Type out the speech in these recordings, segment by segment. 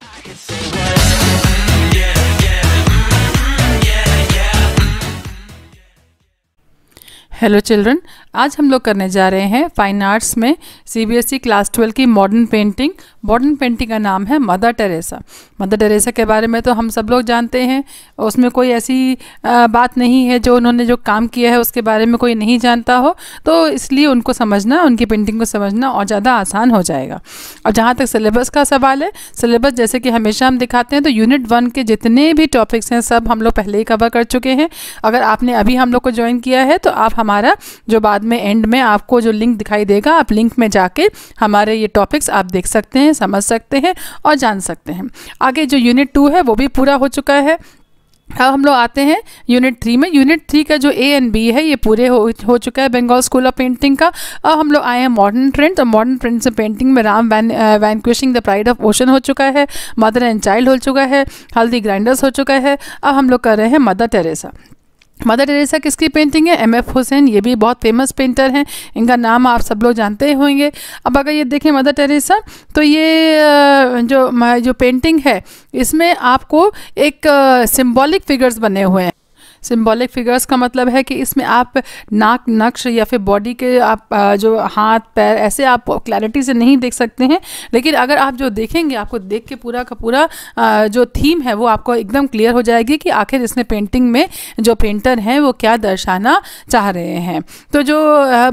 I could say hello children आज हम लोग करने जा रहे हैं फाइन आर्ट्स में सीबीएसई क्लास ट्वेल्व की मॉडर्न पेंटिंग मॉडर्न पेंटिंग का नाम है मदर टेरेसा मदर टेरेसा के बारे में तो हम सब लोग जानते हैं। उसमें कोई ऐसी बात नहीं है जो उन्होंने जो काम किया है, उसके बारे में कोई नहीं जानता हो। तो इसलिए उनको समझना, उनकी पेंटिंग को समझना और ज़्यादा आसान हो जाएगा। और जहाँ तक सिलेबस का सवाल है सिलेबस जैसे कि हमेशा हम दिखाते हैं तो यूनिट वन के जितने भी टॉपिक्स हैं, सब हम लोग पहले ही कवर कर चुके हैं। अगर आपने अभी हम लोग को ज्वाइन किया है तो आप हमारा जो बाद में एंड में आपको जो लिंक दिखाई देगा, आप लिंक में जाके हमारे ये टॉपिक्स आप देख सकते हैं, समझ सकते हैं और जान सकते हैं। आगे जो यूनिट टू है, वो भी पूरा हो चुका है। अब हम लोग आते हैं यूनिट थ्री में। यूनिट थ्री का जो ए एंड बी है, ये पूरे हो हो चुका है बंगाल स्कूल ऑफ़ पेंटिंग का। अब हम लोग आए हैं मॉडर्न ट्रेंड तो मॉडर्न ट्रेंड से पेंटिंग में Ram van vanquishing the pride of ocean हो चुका है। मदर एंड चाइल्ड हो चुका है। हल्दी ग्राइंडर्स हो चुका है। अब हम लोग कर रहे हैं मदर टेरेसा मदर टेरेसा किसकी पेंटिंग है? एम एफ़ हुसैन ये भी बहुत फ़ेमस पेंटर हैं। इनका नाम आप सब लोग जानते होंगे। अब अगर ये देखें मदर टेरेसा तो ये जो जो पेंटिंग है, इसमें आपको एक सिंबॉलिक फिगर्स बने हुए हैं। सिंबॉलिक फिगर्स का मतलब है कि इसमें आप नाक, नक्श या फिर बॉडी के आप जो हाथ, पैर, ऐसे आप क्लैरिटी से नहीं देख सकते हैं। लेकिन अगर आप जो देखेंगे, आपको देख के पूरा का पूरा जो थीम है, वो आपको एकदम क्लियर हो जाएगी कि आखिर इसने पेंटिंग में जो पेंटर हैं, वो क्या दर्शाना चाह रहे हैं। तो जो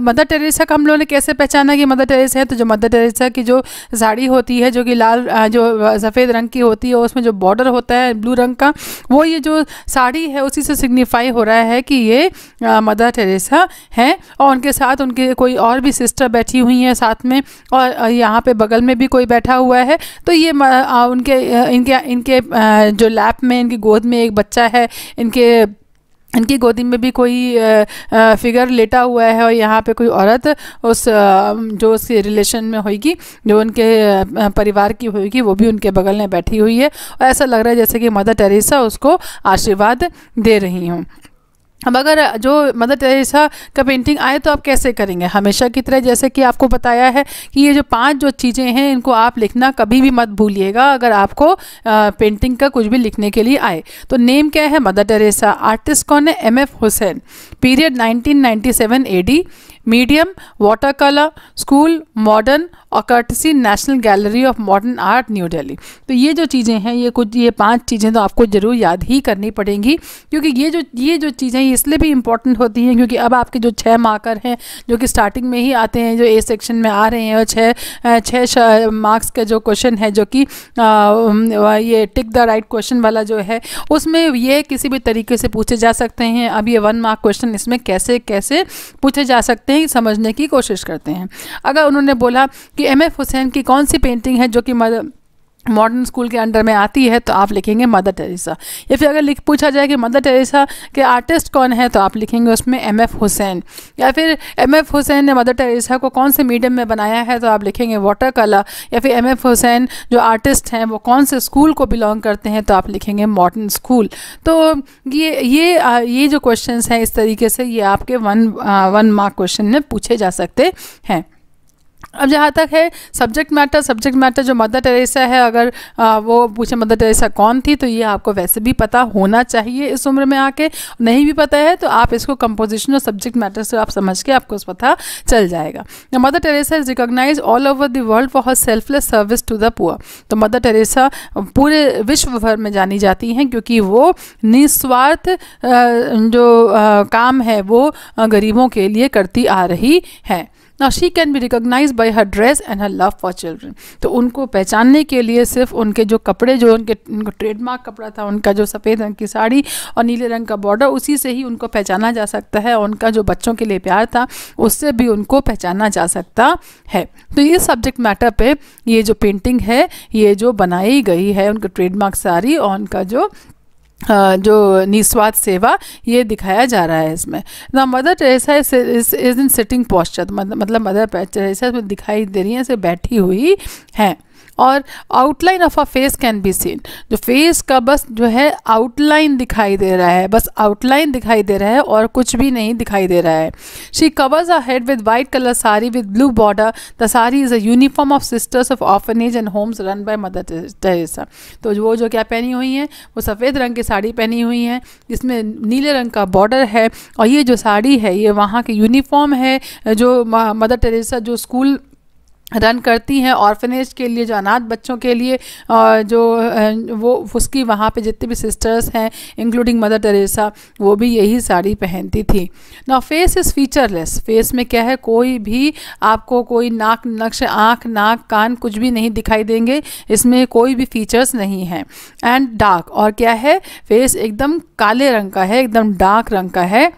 मदर टेरेसा का हम लोगों ने कैसे पहचाना कि मदर टेरेसा है? तो जो मदर टेरेसा की जो साड़ी होती है, जो कि लाल जो सफ़ेद रंग की होती है उसमें जो बॉर्डर होता है ब्लू रंग का, वो ये जो साड़ी है, उसी से सिग्निफाई हो रहा है कि ये आ, मदर टेरेसा हैं और उनके साथ उनके कोई और भी सिस्टर बैठी हुई हैं साथ में और यहाँ पे बगल में भी कोई बैठा हुआ है। तो ये आ, उनके इनके इनके जो लैप में इनकी गोद में एक बच्चा है इनके इनकी गोदी में भी कोई फिगर लेटा हुआ है और यहाँ पे कोई औरत उस जो उसके रिलेशन में होगी जो उनके परिवार की होगी वो भी उनके बगल में बैठी हुई है। और ऐसा लग रहा है जैसे कि मदर टेरेसा उसको आशीर्वाद दे रही हूँ। अब अगर जो मदर टेरेसा का पेंटिंग आए तो आप कैसे करेंगे? हमेशा की तरह जैसे कि आपको बताया है कि ये जो पाँच जो चीज़ें हैं इनको आप लिखना कभी भी मत भूलिएगा अगर आपको आ, पेंटिंग का कुछ भी लिखने के लिए आए। तो नेम क्या है? Mother Teresa. आर्टिस्ट कौन है? M F Hussain period 1997 AD medium water colour school, modern और courtesy National Gallery of Modern Art, New Delhi. तो ये जो चीज़ें हैं, ये कुछ, ये पाँच चीज़ें तो आपको ज़रूर याद ही करनी पड़ेंगी, क्योंकि ये जो ये जो चीज़ें इसलिए भी इम्पोर्टेंट होती हैं, क्योंकि अब आपके जो छः मार्कर हैं, जो कि स्टार्टिंग में ही आते हैं, जो ए सेक्शन में आ रहे हैं, और छः छः मार्क्स का जो क्वेश्चन है, जो कि ये टिक द राइट क्वेश्चन वाला जो है, उसमें ये किसी भी तरीके से पूछे जा सकते हैं। अब ये वन मार्क क्वेश्चन इसमें कैसे कैसे पूछे जा सकते हैं, समझने की कोशिश करते हैं। अगर उन्होंने बोला कि एम एफ़ हुसैन की कौन सी पेंटिंग है जो कि मदर मॉडर्न स्कूल के अंडर में आती है तो आप लिखेंगे मदर टेरेसा। या फिर अगर लिख पूछा जाए कि मदर टेरेसा के आर्टिस्ट कौन है तो आप लिखेंगे उसमें एम एफ़ हुसैन या फिर एम एफ़ हुसैन ने मदर टेरेसा को कौन से मीडियम में बनाया है तो आप लिखेंगे वाटर कलर या फिर एम एफ़ हुसैन जो आर्टिस्ट हैं, वो कौन से स्कूल को बिलोंग करते हैं तो आप लिखेंगे मॉडर्न स्कूल तो ये ये ये जो क्वेश्चन हैं, इस तरीके से ये आपके वन वन मार्क क्वेश्चन में पूछे जा सकते हैं। अब जहाँ तक है सब्जेक्ट मैटर सब्जेक्ट मैटर जो मदर टेरेसा है अगर आ, वो पूछे मदर टेरेसा कौन थी तो ये आपको वैसे भी पता होना चाहिए इस उम्र में आके। नहीं भी पता है तो आप इसको कंपोजिशन और सब्जेक्ट मैटर से आप समझ के आपको पता चल जाएगा। Mother Teresa is recognise all over the world for her selfless service to the poor तो मदर टेरेसा पूरे विश्व भर में जानी जाती हैं क्योंकि वो निस्वार्थ जो काम है वो गरीबों के लिए करती आ रही है। Now she can be recognise by her dress and her love for children तो उनको पहचानने के लिए सिर्फ़ उनके जो कपड़े, जो उनके, उनको ट्रेडमार्क कपड़ा था, उनका जो सफ़ेद रंग की साड़ी और नीले रंग का बॉर्डर उसी से ही उनको पहचाना जा सकता है उनका जो बच्चों के लिए प्यार था, उससे भी उनको पहचाना जा सकता है। तो ये सब्जेक्ट मैटर पे ये जो पेंटिंग है, ये जो बनाई गई है, उनका ट्रेडमार्क साड़ी और उनका जो जो निस्वार्थ सेवा, ये दिखाया जा रहा है इसमें। ना, Mother Teresa is in sitting posture मतलब मदर टेरेसा दिखाई दे रही है, ऐसे बैठी हुई हैं। और outline of a face can be seen जो फेस का बस जो है आउटलाइन दिखाई दे रहा है, बस आउटलाइन दिखाई दे रहा है और कुछ भी नहीं दिखाई दे रहा है। She covers a head with white colour sari with blue border the sari is a uniform of sisters of orphanage and homes run by Mother Teresa तो वो जो क्या पहनी हुई हैं, वो सफ़ेद रंग की साड़ी पहनी हुई हैं, जिसमें नीले रंग का बॉर्डर है और ये जो साड़ी है, ये वहाँ की यूनिफॉर्म है, जो मदर टेरेसा जो स्कूल रन करती हैं ऑर्फनेज के लिए जो अनाथ बच्चों के लिए जो वो, उसकी वहाँ पे जितने भी सिस्टर्स हैं इंक्लूडिंग मदर टेरेसा वो भी यही साड़ी पहनती थी। ना फेस इज़ फीचरलेस फेस में क्या है? कोई भी आपको कोई नाक, नक्श, आँख, नाक, कान कुछ भी नहीं दिखाई देंगे। इसमें कोई भी फीचर्स नहीं हैं। एंड डार्क और क्या है? फेस एकदम काले रंग का है, एकदम डार्क रंग का है।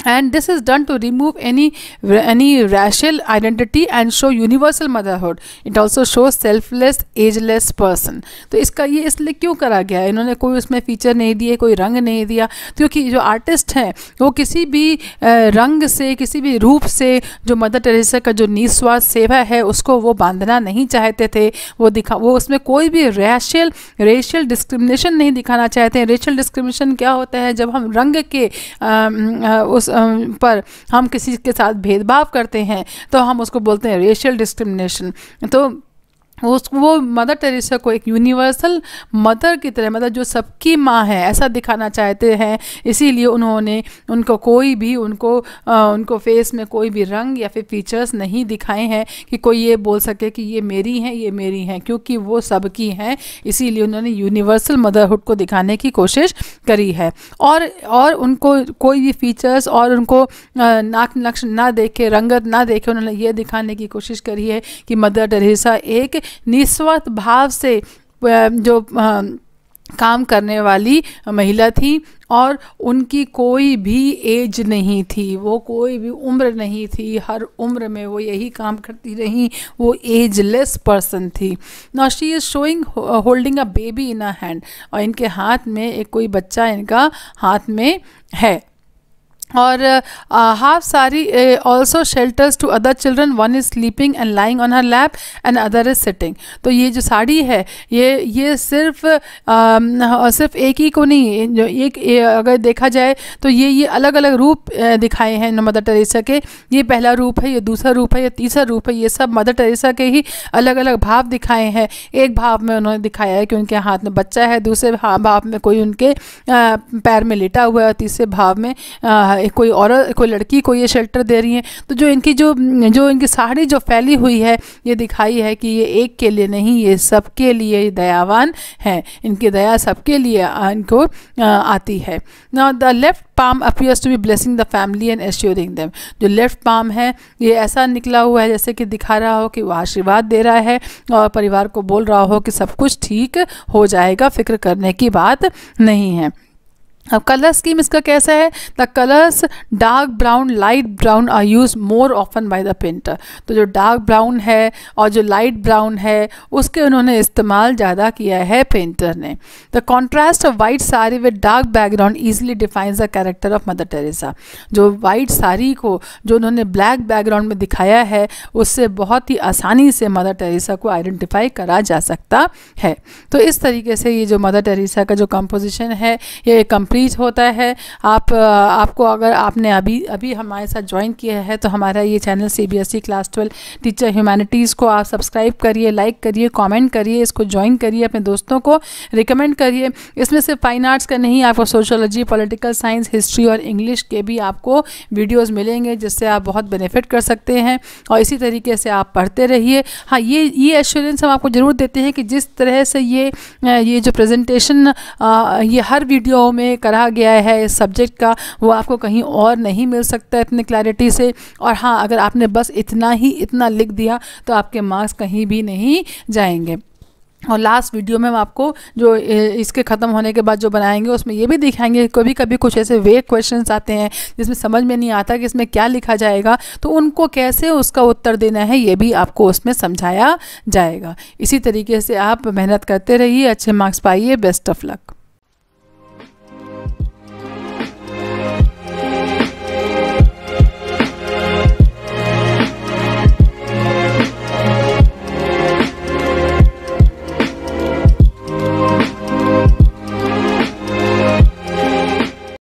And this is done to remove any any racial identity and show universal motherhood. It also shows selfless ageless person. तो इसका ये इसलिए क्यों करा गया? है इन्होंने कोई उसमें फीचर नहीं दिए कोई रंग नहीं दिया। क्योंकि जो आर्टिस्ट हैं वो किसी भी रंग से किसी भी रूप से जो मदर टेरेसा का जो निस्वार्थ सेवा है उसको वो बांधना नहीं चाहते थे। वो दिखा वो उसमें कोई भी रेशियल रेशियल डिस्क्रिमिनेशन नहीं दिखाना चाहते हैं। रेशियल डिस्क्रिमिनेशन क्या होता है? जब हम रंग के आ, आ, उस पर हम किसी के साथ भेदभाव करते हैं तो हम उसको बोलते हैं रेशियल डिस्क्रिमिनेशन तो उस वो मदर टेरेसा को एक यूनिवर्सल मदर की तरह मतलब जो सबकी माँ है ऐसा दिखाना चाहते हैं। इसीलिए उन्होंने उनको कोई भी उनको आ, उनको फेस में कोई भी रंग या फिर फीचर्स नहीं दिखाए हैं कि कोई ये बोल सके कि ये मेरी हैं ये मेरी हैं क्योंकि वो सबकी हैं। इसीलिए उन्होंने यूनिवर्सल मदरहुड को दिखाने की कोशिश करी है। और और उनको कोई भी फीचर्स और उनको नाक नक्श ना देखे रंगत ना देखे उन्होंने ये दिखाने की कोशिश करी है कि मदर टेरेसा एक निस्वार्थ भाव से जो काम करने वाली महिला थी और उनकी कोई भी एज नहीं थी, वो कोई भी उम्र नहीं थी, हर उम्र में वो यही काम करती रही, वो एजलेस पर्सन थी। ना she is showing holding a baby in a hand और इनके हाथ में एक कोई बच्चा इनका हाथ में है। और half sari also shelters to other children one is sleeping and lying on her lap and other is sitting तो ये जो साड़ी है ये ये सिर्फ़ uh, सिर्फ़ एक ही को नहीं जो एक अगर देखा जाए तो ये ये अलग अलग रूप दिखाए हैं मदर टेरेसा के। ये पहला रूप है ये दूसरा रूप है ये तीसरा रूप है ये सब मदर टेरेसा के ही अलग अलग भाव दिखाए हैं। एक भाव में उन्होंने दिखाया है कि उनके हाथ में बच्चा है दूसरे भाव में कोई उनके पैर में लेटा हुआ है तीसरे भाव में कोई औरत, कोई लड़की को ये शेल्टर दे रही हैं तो जो इनकी जो जो इनकी साड़ी जो फैली हुई है, ये दिखाई है कि ये एक के लिए नहीं, ये सबके लिए दयावान है। इनकी दया सबके लिए इनको आती है। ना the left palm appears to be blessing the family and assuring them जो लेफ़्ट पाम है, ये ऐसा निकला हुआ है जैसे कि दिखा रहा हो कि वो आशीर्वाद दे रहा है और परिवार को बोल रहा हो कि सब कुछ ठीक हो जाएगा, फ़िक्र करने की बात नहीं है। अब कलर स्कीम इसका कैसा है? The colours dark brown light brown are use more often by the painter तो जो डार्क ब्राउन है और जो लाइट ब्राउन है, उसके उन्होंने इस्तेमाल ज़्यादा किया है पेंटर ने. The contrast of white sari with dark background easily defines the character of Mother Teresa जो वाइट साड़ी को, जो उन्होंने ब्लैक बैकग्राउंड में दिखाया है, उससे बहुत ही आसानी से मदर टेरेसा को आइडेंटिफाई करा जा सकता है. तो इस तरीके से ये जो मदर टेरेसा का जो कंपोजिशन है, ये कंप कंप्लीट होता है। आप आपको अगर आपने अभी अभी हमारे साथ ज्वाइन किया है तो हमारा ये channel C B S E class twelve teacher humanities को आप सब्सक्राइब करिए लाइक करिए कमेंट करिए, इसको ज्वाइन करिए अपने दोस्तों को रिकमेंड करिए। इसमें सिर्फ़ फाइन आर्ट्स का नहीं, आपको सोशोलॉजी पॉलिटिकल साइंस हिस्ट्री और इंग्लिश के भी आपको वीडियोज़ मिलेंगे, जिससे आप बहुत बेनिफिट कर सकते हैं। और इसी तरीके से आप पढ़ते रहिए। हाँ ये ये एश्योरेंस हम आपको ज़रूर देते हैं कि जिस तरह से ये ये जो प्रेजेंटेशन ये हर वीडियो में करा गया है इस सब्जेक्ट का, वो आपको कहीं और नहीं मिल सकता इतनी क्लैरिटी से। और हाँ अगर आपने बस इतना ही, इतना लिख दिया तो आपके मार्क्स कहीं भी नहीं जाएँगे। और लास्ट वीडियो में हम आपको जो इसके ख़त्म होने के बाद जो बनाएँगे, उसमें ये भी दिखाएँगे कभी कभी कुछ ऐसे वे क्वेश्चंस आते हैं, जिसमें समझ में नहीं आता कि इसमें क्या लिखा जाएगा तो उनको कैसे उसका उत्तर देना है, ये भी आपको उसमें समझाया जाएगा। इसी तरीके से आप मेहनत करते रहिए, अच्छे मार्क्स पाइए बेस्ट ऑफ़ लक